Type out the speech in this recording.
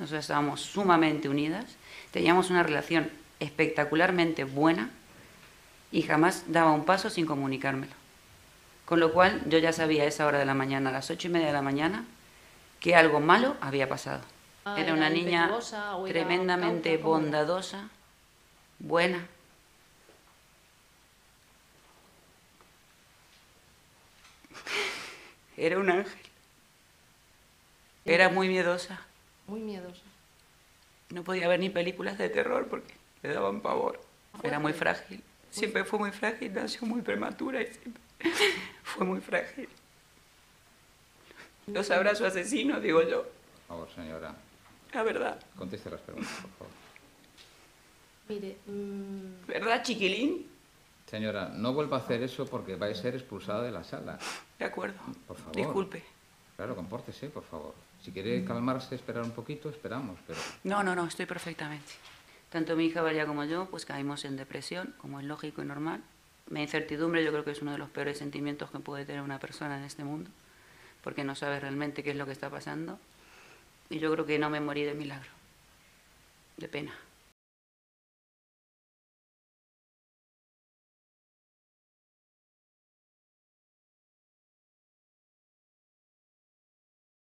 Nosotros estábamos sumamente unidas, teníamos una relación espectacularmente buena y jamás daba un paso sin comunicármelo. Con lo cual yo ya sabía a esa hora de la mañana, a las ocho y media de la mañana, que algo malo había pasado. Ah, era una niña era tremendamente cauta, ¿cómo era? bondadosa, buena. Era un ángel. Era muy miedosa. Muy miedosa. No podía ver ni películas de terror porque le daban pavor. Era muy frágil. Siempre fue muy frágil, nació muy prematura y siempre fue muy frágil. Lo sabrá su asesino, digo yo. Por favor, señora, La verdad. conteste las preguntas, por favor. Mire, mm, ¿Verdad, chiquilín? Señora, no vuelva a hacer eso porque va a ser expulsada de la sala. De acuerdo. Por favor. Disculpe. Claro, compórtese, por favor. Si quiere calmarse, esperar un poquito, esperamos, pero... No, no, no, estoy perfectamente. Tanto mi hija María como yo, pues caímos en depresión, como es lógico y normal. La incertidumbre yo creo que es uno de los peores sentimientos que puede tener una persona en este mundo, porque no sabe realmente qué es lo que está pasando. Y yo creo que no me morí de milagro, de pena.